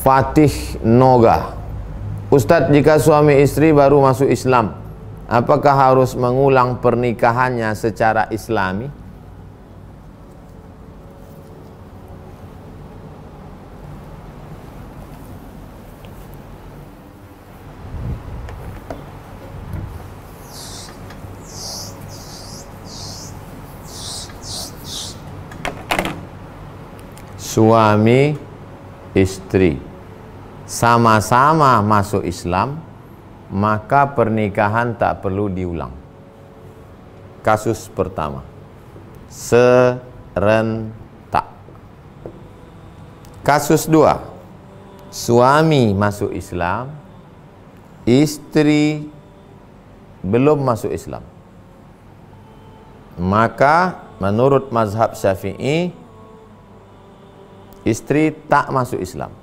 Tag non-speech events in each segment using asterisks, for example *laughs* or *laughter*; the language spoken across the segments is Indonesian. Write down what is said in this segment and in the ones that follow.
Fatih Noga Ustadz jika suami istri baru masuk Islam Apakah harus mengulang pernikahannya secara islami? Suami istri sama-sama masuk Islam maka pernikahan tak perlu diulang. Kasus pertama. Serentak. Kasus dua. Suami masuk Islam istri belum masuk Islam. Maka menurut mazhab syafi'i istri tak masuk Islam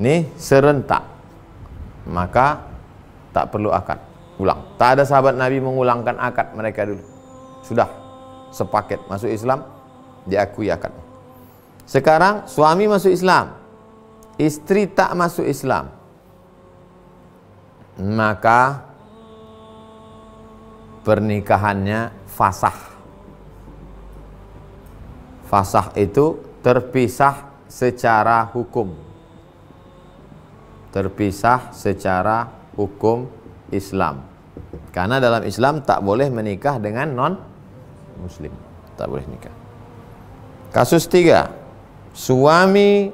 ini serentak maka tak perlu akad. Ulang. Tak ada sahabat Nabi mengulangkan akad mereka dulu. Sudah. Sepaket masuk Islam diakui akad. Sekarang suami masuk Islam istri tak masuk Islam maka pernikahannya fasah. Fasah itu terpisah secara hukum terpisah secara hukum Islam. Karena dalam Islam tak boleh menikah dengan non muslim. Tak boleh nikah. Kasus tiga, suami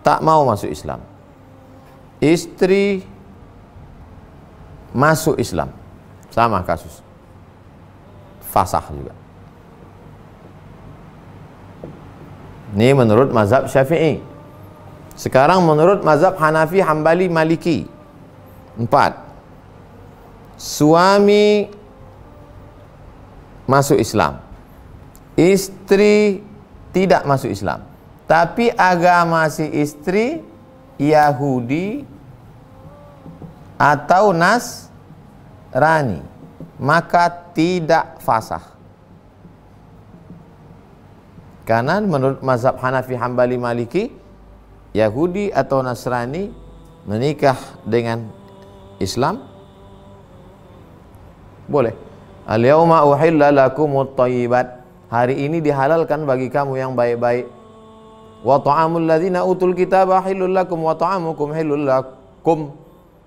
tak mau masuk Islam. Istri masuk Islam. Sama kasus. Fasah juga. Ini menurut mazhab Syafi'i. Sekarang menurut mazhab Hanafi, Hambali, Maliki. Empat. Suami masuk Islam. Istri tidak masuk Islam. Tapi agama si istri Yahudi atau Nasrani. Maka tidak fasah. Karena menurut mazhab Hanafi, Hambali, Maliki, Yahudi atau Nasrani menikah dengan Islam? Boleh. Al-yauma uhilla lakumut thayyibat hari ini dihalalkan bagi kamu yang baik-baik. Wa ta'amul ladzina utul kitaba halul lakum wa ta'amukum halul lakum.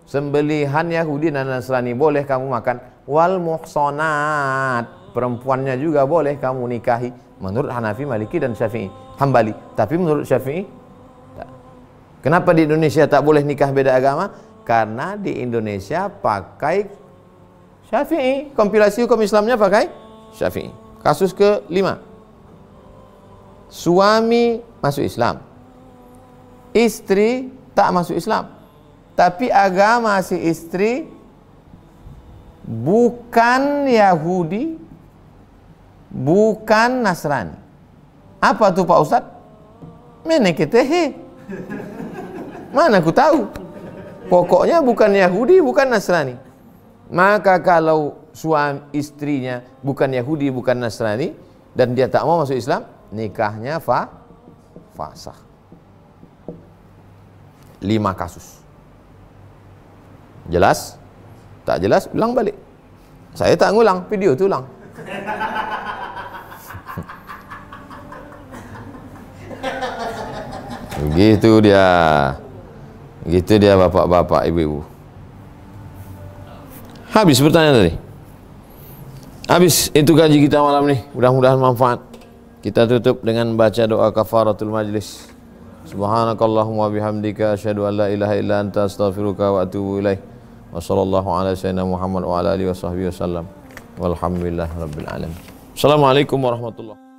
Sembelihan Yahudi dan Nasrani boleh kamu makan. Wal muhsanat perempuannya juga boleh kamu nikahi. Menurut Hanafi, Maliki dan Syafi'i. Hambali. Tapi menurut Syafi'i Kenapa di Indonesia tak boleh nikah beda agama? Karena di Indonesia pakai Syafi'i. Kompilasi hukum Islamnya pakai Syafi'i. Kasus kelima. Suami masuk Islam. Istri tak masuk Islam. Tapi agama si istri bukan Yahudi, bukan Nasrani. Apa tuh Pak Ustadz? Meneketehe. Mana aku tahu? Pokoknya bukan Yahudi, bukan Nasrani. Maka kalau suami istrinya bukan Yahudi, bukan Nasrani dan dia tak mau masuk Islam, nikahnya fa fasah. Lima kasus. Jelas? Tak jelas? Ulang balik. Saya tak ngulang, video tu ulang. *laughs* Begitu dia. Gitu dia bapak-bapak, ibu-ibu. Habis pertanyaan tadi. Habis itu gaji kita malam ni. Mudah-mudahan manfaat. Kita tutup dengan baca doa kafaratul majlis. Subhanakallahumma bihamdika asyhadu an la ilaha illa anta astaghfiruka wa atubu ilaih. Wa sallallahu ala sayyidina Muhammad wa ala alihi wa sahbihi wasallam. Walhamdulillah rabbil alamin. Assalamualaikum warahmatullahi